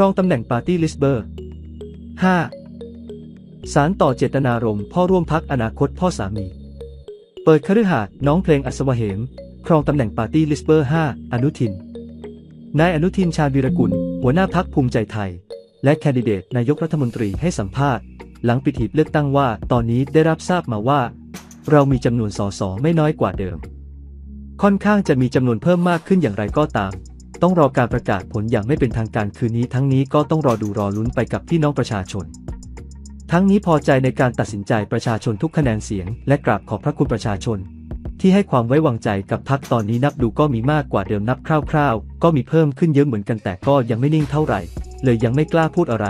ครองตำแหน่งปาร์ตี้ลิสต์เบอร์ 5. สานต่อเจตนารมณ์พ่อร่วมพรรคอนาคตพ่อสามี เปิดคฤหาสน์น้องเพลงอัศวเหม ครองตำแหน่งปาร์ตี้ลิสต์เบอร์ 5 อนุทิน นายอนุทินชาญวีรกุล หัวหน้าพรรคภูมิใจไทย และแคนดิเดตนายกรัฐมนตรีให้สัมภาษณ์ หลังปิดหีบเลือกตั้งว่า ตอนนี้ได้รับทราบมาว่า เรามีจำนวนสสไม่น้อยกว่าเดิม ค่อนข้างจะมีจำนวนเพิ่มมากขึ้นอย่างไรก็ตาม ต้องรอการประกาศผลอย่างไม่เป็นทางการคืนนี้ทั้งนี้ก็ต้องรอดูรอลุ้นไปกับพี่น้องประชาชน ทั้งนี้พอใจในการตัดสินใจประชาชนทุกคะแนนเสียง และกราบขอบพระคุณประชาชน ที่ให้ความไว้วางใจกับพักตอนนี้นับดูก็มีมากกว่าเดิมนับคร่าว ๆ ก็มีเพิ่มขึ้นเยอะเหมือนกันแต่ก็ยังไม่นิ่งเท่าไหร่ เลยยังไม่กล้าพูดอะไร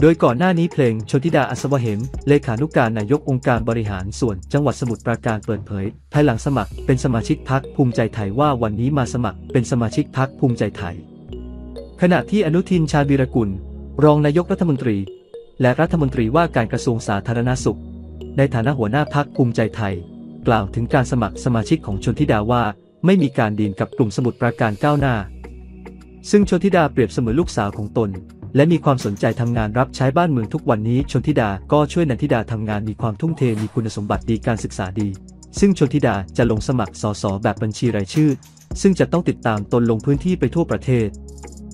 โดยก่อนหน้านี้เพลงชนธิดาอัศวเหม เลขานุการนายกองค์การบริหารส่วนจังหวัดสมุทรปราการเปิดเผย ภายหลังสมัครเป็นสมาชิกพักภูมิใจไทยว่าวันนี้มาสมัครเป็นสมาชิกพักภูมิใจไทย ขณะที่อนุทินชาญวีรกุล รองนายกรัฐมนตรี และรัฐมนตรีว่าการกระทรวงสาธารณสุข ในฐานะหัวหน้าพักภูมิใจไทย กล่าวถึงการสมัครสมาชิกของชนธิดาว่า ไม่มีการดีลกับกลุ่มสมุทรปราการก้าวหน้า ซึ่งชนธิดาเปรียบเสมือนลูกสาวของตน และมีความสนใจทำงานรับใช้บ้านเมืองทุกวันนี้ชนธิดาก็ช่วยนันทิดาทำงานมีความทุ่มเทมีคุณสมบัติดีการศึกษาดี ซึ่งชนธิดาจะลงสมัครสสแบบบัญชีรายชื่อ ซึ่งจะต้องติดตามตนลงพื้นที่ไปทั่วประเทศ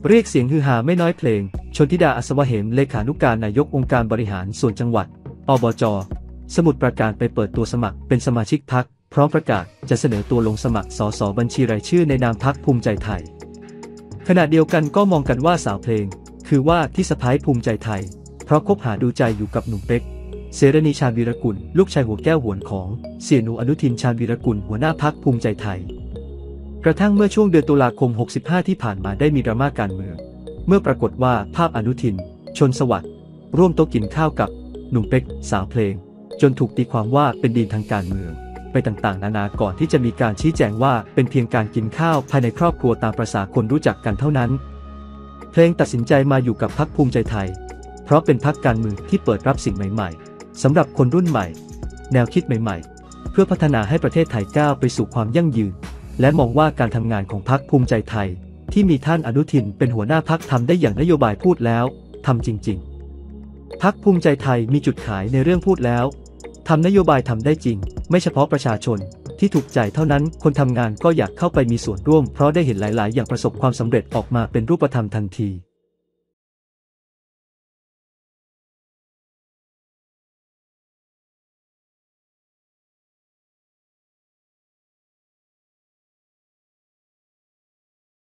เรียกเสียงฮือฮาไม่น้อยเพลง ชนธิดาอัศวเหมเลขานุกการนายกองค์การบริหารส่วนจังหวัด อบจ สมุทรปราการไปเปิดตัวสมัครเป็นสมาชิกพักพร้อมประกาศจะเสนอตัวลงสมัครสสบัญชีรายชื่อในนามพักภูมิใจไทยขณะเดียวกันก็มองกันว่าสาวเพลง คือว่าที่สะพ้ายภูมิใจไทย เพราะคบหาดูใจอยู่กับหนุ่มเป็กเสรณีชาญวีรกุล ลูกชายหัวแก้วหวนของ เสี่ยหนูอนุทินชาญวีรกุลหัวหน้าพักภูมิใจไทย กระทั่งเมื่อช่วงเดือนตุลาคม 65 ที่ผ่านมาได้มีดราม่าการเมือง เมื่อปรากฏว่าภาพอนุทิน ชนสวัสดิ์ร่วมโต๊ะกินข้าวกับ หนุ่มเป็กสาวเพลง จนถูกตีความว่าเป็นดีลทางการเมือง ไปต่างๆ นานาก่อนที่จะมีการชี้แจงว่าเป็นเพียงการกินข้าวภายในครอบครัวตามประษาคนรู้จักกันเท่านั้น เพลงตัดสินใจมาอยู่กับพักภูมิใจไทย เพราะเป็นพักการเมืองที่เปิดรับสิ่งใหม่ๆสำหรับคนรุ่นใหม่ แนวคิดใหม่ๆ เพื่อพัฒนาให้ประเทศไทยก้าวไปสู่ความยั่งยืน และมองว่าการทำงานของพักภูมิใจไทย ที่มีท่านอนุทินเป็นหัวหน้าพักทำได้อย่างนโยบายพูดแล้วทำจริง ๆ พักภูมิใจไทยมีจุดขายในเรื่องพูดแล้วทำนโยบายทำได้จริง ไม่เฉพาะประชาชน ที่ถูกใจเท่านั้น คนทำงานก็อยากเข้าไปมีส่วนร่วม เพราะได้เห็นหลาย ๆ อย่างประสบความสำเร็จออกมาเป็นรูปธรรมทันที